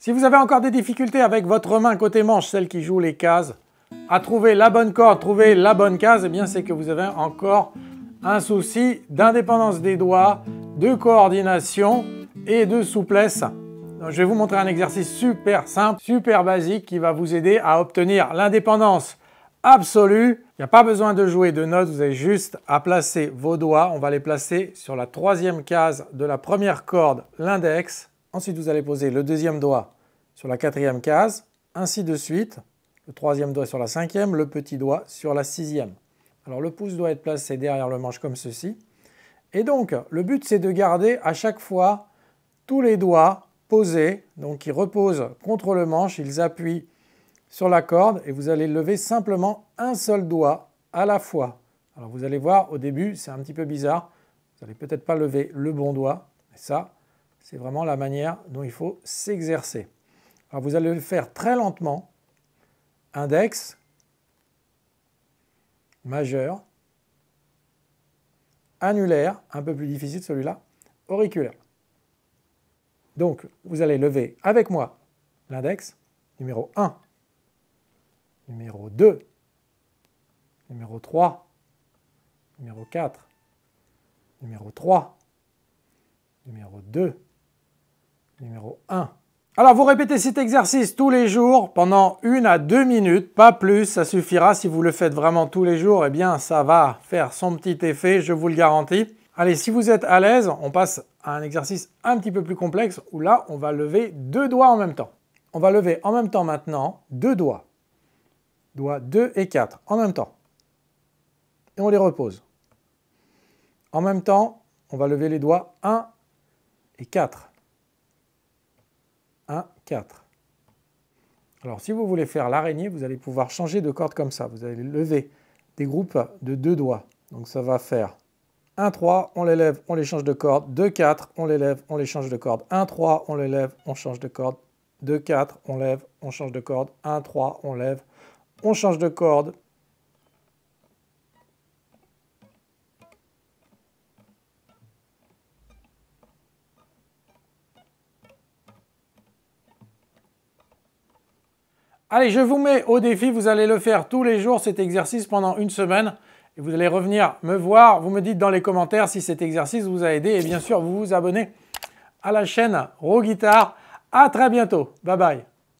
Si vous avez encore des difficultés avec votre main côté manche, celle qui joue les cases, à trouver la bonne corde, trouver la bonne case, eh bien c'est que vous avez encore un souci d'indépendance des doigts, de coordination et de souplesse. je vais vous montrer un exercice super simple, super basique qui va vous aider à obtenir l'indépendance absolue. Il n'y a pas besoin de jouer de notes, vous avez juste à placer vos doigts. On va les placer sur la troisième case de la première corde, l'index. Ensuite, vous allez poser le deuxième doigt sur la quatrième case, ainsi de suite. Le troisième doigt sur la cinquième, le petit doigt sur la sixième. Alors le pouce doit être placé derrière le manche comme ceci. Et donc, le but, c'est de garder à chaque fois tous les doigts posés, donc qui reposent contre le manche, ils appuient sur la corde et vous allez lever simplement un seul doigt à la fois. Alors vous allez voir, au début, c'est un petit peu bizarre. Vous n'allez peut-être pas lever le bon doigt. Mais ça, c'est vraiment la manière dont il faut s'exercer. Alors vous allez le faire très lentement. Index, majeur, annulaire, un peu plus difficile celui-là, auriculaire. Donc, vous allez lever avec moi l'index, numéro 1, numéro 2, numéro 3, numéro 4, numéro 3, numéro 2, numéro 1. Alors vous répétez cet exercice tous les jours pendant une à deux minutes, pas plus, ça suffira. Si vous le faites vraiment tous les jours, eh bien ça va faire son petit effet, je vous le garantis. Allez, si vous êtes à l'aise, on passe à un exercice un petit peu plus complexe où là, on va lever deux doigts en même temps. On va lever en même temps maintenant deux doigts. Doigts 2 et 4 en même temps. Et on les repose. En même temps, on va lever les doigts 1 et 4. 1, 4. Alors si vous voulez faire l'araignée, vous allez pouvoir changer de corde comme ça. Vous allez lever des groupes de deux doigts. Donc ça va faire 1, 3, on les lève, on les change de corde. 2, 4, on les lève, on les change de corde. 1, 3, on les lève, on change de corde. 2, 4, on lève, on change de corde. 1, 3, on lève, on change de corde. Allez, je vous mets au défi, vous allez le faire tous les jours, cet exercice pendant une semaine. Et vous allez revenir me voir, vous me dites dans les commentaires si cet exercice vous a aidé. Et bien sûr, vous vous abonnez à la chaîne Ro Guitar. À très bientôt. Bye bye.